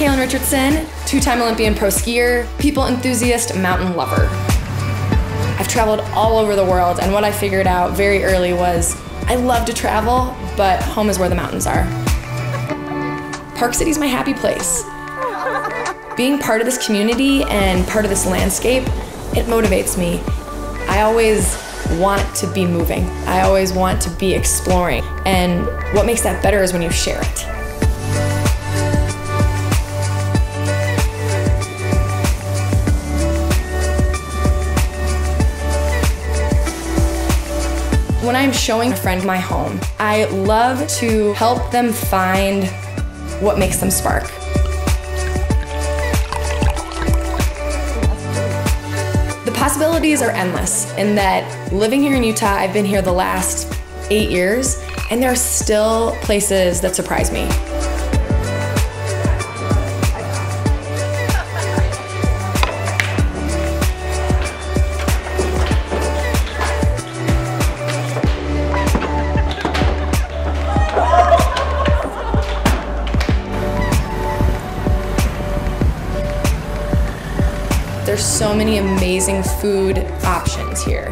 Kaylin Richardson, two time Olympian pro skier, people enthusiast, mountain lover. I've traveled all over the world, and what I figured out very early was I love to travel, but home is where the mountains are. Park City's my happy place. Being part of this community and part of this landscape, it motivates me. I always want to be moving. I always want to be exploring. And what makes that better is when you share it. When I'm showing a friend my home, I love to help them find what makes them spark. The possibilities are endless in that living here in Utah, I've been here the last eight years, and there are still places that surprise me. There's so many amazing food options here.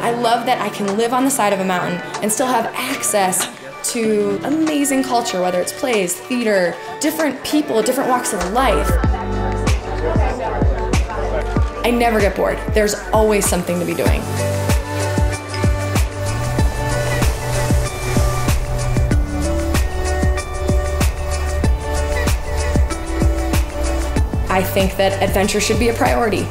I love that I can live on the side of a mountain and still have access to amazing culture, whether it's plays, theater, different people, different walks of life. I never get bored. There's always something to be doing. I think that adventure should be a priority.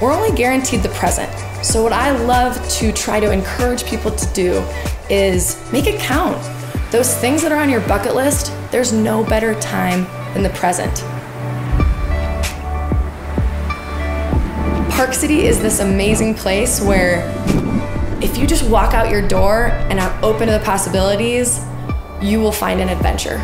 We're only guaranteed the present. So, what I love to try to encourage people to do is make it count. Those things that are on your bucket list, there's no better time than the present. Park City is this amazing place where if you just walk out your door and are open to the possibilities, you will find an adventure.